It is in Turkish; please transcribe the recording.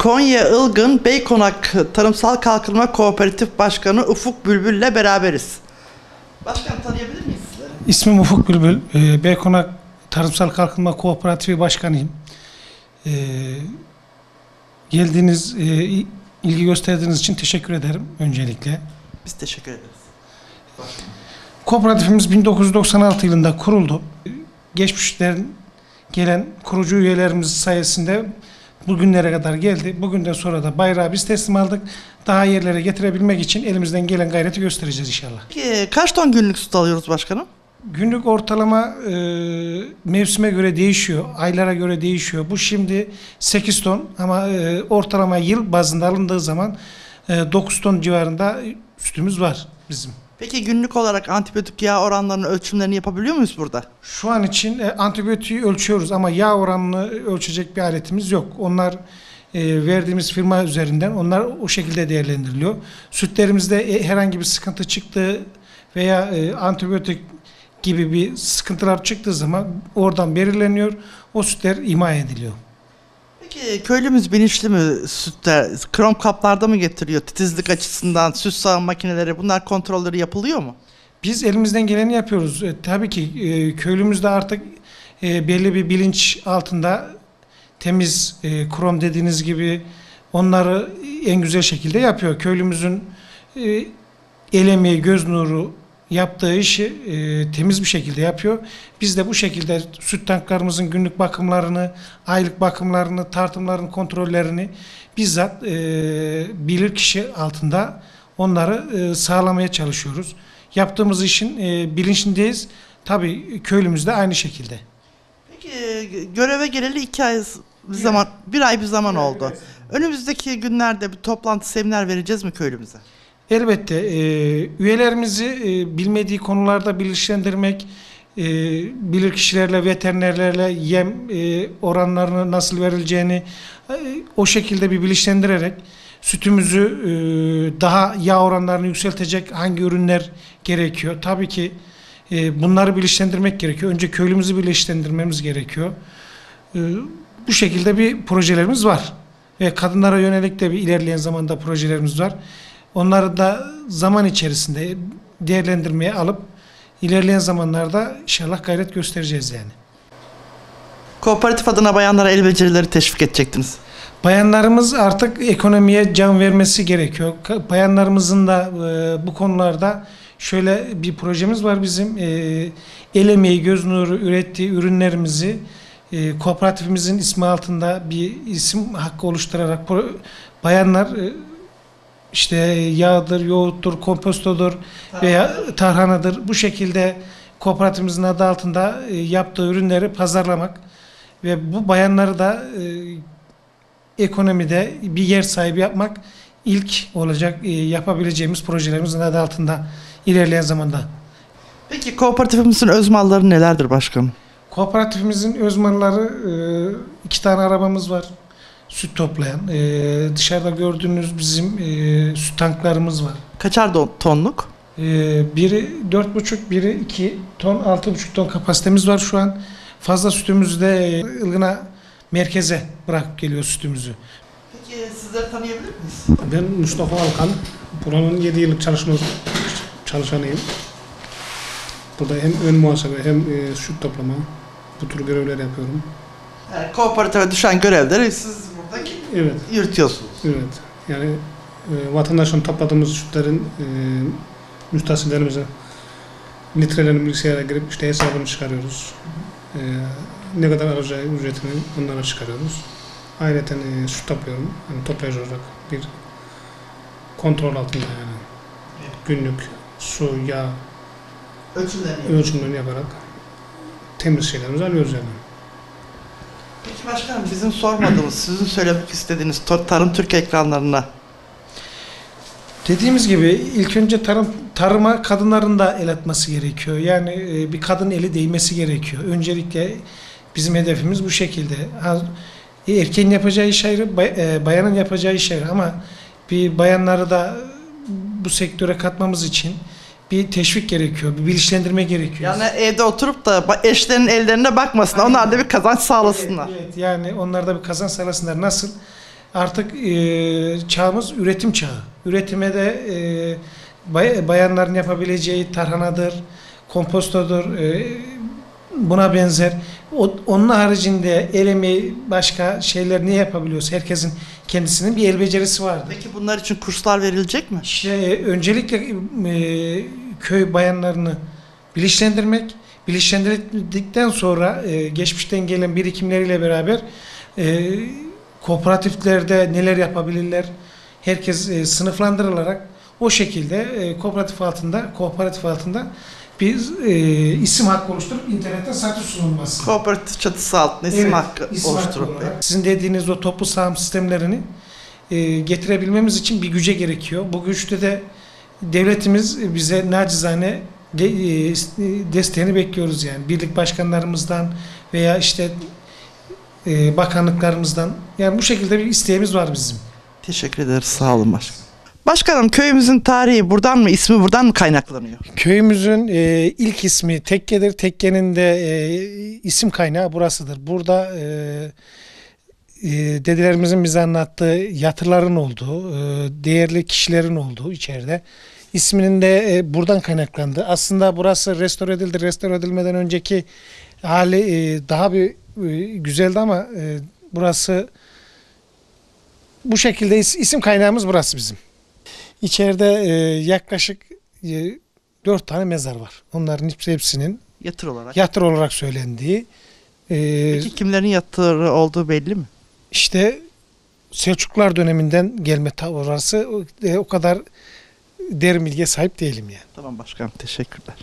Konya Ilgın Beykonak Tarımsal Kalkınma Kooperatif Başkanı Ufuk Bülbül'le beraberiz. Başkan tanıyabilir miyiz sizleri? İsmim Ufuk Bülbül. Ee, Beykonak Tarımsal Kalkınma Kooperatifi Başkanıyım. Ee, geldiğiniz, e, ilgi gösterdiğiniz için teşekkür ederim öncelikle. Biz teşekkür ederiz. Kooperatifimiz 1996 yılında kuruldu. Geçmişten gelen kurucu üyelerimiz sayesinde bugünlere kadar geldi. Bugünden sonra da bayrağı biz teslim aldık. Daha yerlere getirebilmek için elimizden gelen gayreti göstereceğiz inşallah. Peki kaç ton günlük süt alıyoruz başkanım? Günlük ortalama e, mevsime göre değişiyor, aylara göre değişiyor. Bu şimdi 8 ton ama e, ortalama yıl bazında alındığı zaman e, 9 ton civarında sütümüz var bizim. Peki günlük olarak antibiyotik yağ oranlarının ölçümlerini yapabiliyor muyuz burada? Şu an için e, antibiyotiği ölçüyoruz ama yağ oranını ölçecek bir aletimiz yok. Onlar e, verdiğimiz firma üzerinden onlar o şekilde değerlendiriliyor. Sütlerimizde e, herhangi bir sıkıntı çıktığı veya e, antibiyotik gibi bir sıkıntılar çıktığı zaman oradan belirleniyor. O sütler ima ediliyor. Peki köylümüz bilinçli mi sütte? Krom kaplarda mı getiriyor? Titizlik açısından süt sağım makineleri bunlar kontrolleri yapılıyor mu? Biz elimizden geleni yapıyoruz. E, tabii ki e, köylümüzde artık e, belli bir bilinç altında temiz, e, krom dediğiniz gibi onları en güzel şekilde yapıyor. Köylümüzün e, el emeği, göz nuru yaptığı işi e, temiz bir şekilde yapıyor. Biz de bu şekilde süt tanklarımızın günlük bakımlarını, aylık bakımlarını, tartımların kontrollerini bizzat e, bilir kişi altında onları e, sağlamaya çalışıyoruz. Yaptığımız işin e, bilinçindeyiz. Tabii köylümüz de aynı şekilde. Peki göreve geleli iki ay bir zaman, bir ay bir zaman oldu. Önümüzdeki günlerde bir toplantı seminer vereceğiz mi köylümüze? Elbette e, üyelerimizi e, bilmediği konularda bilinçlendirmek, e, bilir kişilerle, veterinerlerle yem e, oranlarını nasıl verileceğini e, o şekilde bir bilinçlendirerek sütümüzü e, daha yağ oranlarını yükseltecek hangi ürünler gerekiyor. Tabii ki e, bunları bilinçlendirmek gerekiyor. Önce köylümüzü bilinçlendirmemiz gerekiyor. E, bu şekilde bir projelerimiz var. Ve kadınlara yönelik de bir ilerleyen zamanda projelerimiz var. Onları da zaman içerisinde değerlendirmeye alıp ilerleyen zamanlarda inşallah gayret göstereceğiz yani. Kooperatif adına bayanlara el becerileri teşvik edecektiniz. Bayanlarımız artık ekonomiye can vermesi gerekiyor. Bayanlarımızın da e, bu konularda şöyle bir projemiz var bizim. E, el emeği, göz nuru ürettiği ürünlerimizi e, kooperatifimizin ismi altında bir isim hakkı oluşturarak bayanlar e, işte yağdır, yoğurttur, kompostodur veya tarhanadır. Bu şekilde kooperatifimizin adı altında e, yaptığı ürünleri pazarlamak ve bu bayanları da e, ekonomide bir yer sahibi yapmak ilk olacak e, yapabileceğimiz projelerimizin adı altında ilerleyen zamanda. Peki kooperatifimizin öz malları nelerdir başkanım? Kooperatifimizin öz malları e, iki tane arabamız var. Süt toplayan. E, dışarıda gördüğünüz bizim e, süt tanklarımız var. Kaçar don- tonluk? E, biri 4,5, biri 2 ton, 6,5 ton kapasitemiz var şu an. Fazla sütümüzü de e, Ilgın'a merkeze bırakıp geliyor sütümüzü. Peki sizleri tanıyabilir miyiz? Ben Mustafa Alkan. Buranın 7 yıllık çalışma çalışanıyım. Burada hem ön muhasebe hem e, süt toplama bu tür görevler yapıyorum. Yani kooperatife düşen görevleri siz Evet, yürütüyorsunuz. evet. Yani e, vatandaşın topladığımız sütlerin e, müstahsillerimize litrelerini bilgisayara girip işte hesabını çıkarıyoruz. E, ne kadar alacağı ücretini onlara çıkarıyoruz. Ayrıca e, süt topluyorum. Yani toplayıcı olarak bir kontrol altında yani. Günlük su, yağ, Ölçümlerini ölçümlerini yaparak temiz şeylerimizi alıyoruz yani. Peki başkanım bizim sormadığımız, sizin söylemek istediğiniz Tarım Türk ekranlarına Dediğimiz gibi ilk önce tarım tarıma kadınların da el atması gerekiyor. Yani e, bir kadın eli değmesi gerekiyor. Öncelikle bizim hedefimiz bu şekilde. Ha, e, Erkeğin yapacağı iş ayrı, e, bayanın yapacağı iş ayrı ama bir bayanları da bu sektöre katmamız için bir teşvik gerekiyor, bir bilinçlendirme gerekiyor. yani evde oturup da eşlerinin ellerine bakmasın. Onlar da bir kazanç sağlasınlar. Evet, evet, yani onlar da bir kazanç sağlasınlar. Nasıl? Artık e, çağımız üretim çağı. Üretime de e, bay- bayanların yapabileceği tarhanadır, kompostodur, e, buna benzer. O, onun haricinde el emeği başka şeyler ne yapabiliyoruz? Herkesin kendisinin bir el becerisi vardır. Peki bunlar için kurslar verilecek mi? İşte e, öncelikle e, köy bayanlarını bilinçlendirmek, bilinçlendirdikten sonra e, geçmişten gelen birikimleriyle beraber e, kooperatiflerde neler yapabilirler, herkes e, sınıflandırılarak o şekilde e, kooperatif altında, kooperatif altında bir e, isim hakkı oluşturup internette satış sunulması. Kooperatif çatısı altında isim Evet, hakkı isim hakkı oluşturup. olarak. Sizin dediğiniz o toplu sağım sistemlerini e, getirebilmemiz için bir güce gerekiyor. Bu güçte de devletimiz bize nacizane de, e, desteğini bekliyoruz yani. Birlik başkanlarımızdan veya işte e, bakanlıklarımızdan. Yani bu şekilde bir isteğimiz var bizim. Teşekkür ederiz. Sağ olun başkanım. Başkanım köyümüzün tarihi buradan mı, ismi buradan mı kaynaklanıyor? Köyümüzün e, ilk ismi Tekke'dir. Tekke'nin de e, isim kaynağı burasıdır. Burada e, e, dedelerimizin bize anlattığı yatırların olduğu, e, değerli kişilerin olduğu içeride. İsminin de e, buradan kaynaklandı. Aslında burası restore edildi. Restore edilmeden önceki hali e, daha bir e, güzeldi ama e, burası bu şekilde is- isim kaynağımız burası bizim. İçeride e, yaklaşık e, dört tane mezar var. Onların hepsi- hepsinin Yatır olarak. yatır olarak söylendiği. e, Peki kimlerin yatırı olduğu belli mi? işte Selçuklular döneminden gelme orası. E, o kadar derin bilgiye sahip değilim yani. Tamam başkanım teşekkürler.